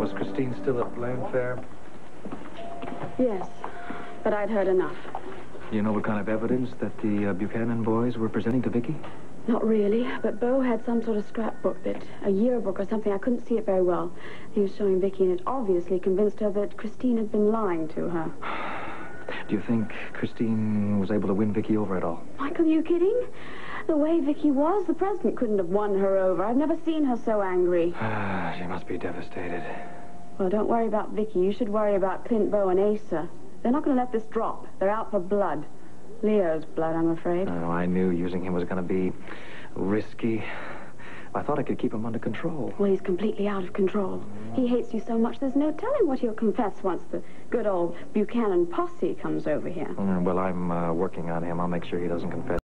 Was Christine still at Llanfair? Yes, but I'd heard enough. Do you know what kind of evidence that the uh, Buchanan boys were presenting to Viki? Not really, but Bo had some sort of scrapbook that, a yearbook or something. I couldn't see it very well. He was showing Viki, and it obviously convinced her that Christine had been lying to her. Do you think Christine was able to win Viki over at all? Michael, you kidding? The way Viki was, the president couldn't have won her over. I've never seen her so angry. Ah, she must be devastated. Well, don't worry about Viki. You should worry about Clint, Bo, and Asa. They're not going to let this drop. They're out for blood. Leo's blood, I'm afraid. Oh, I knew using him was going to be risky. I thought I could keep him under control. Well, he's completely out of control. He hates you so much, there's no telling what he'll confess once the good old Buchanan posse comes over here. Mm, well, I'm uh, working on him. I'll make sure he doesn't confess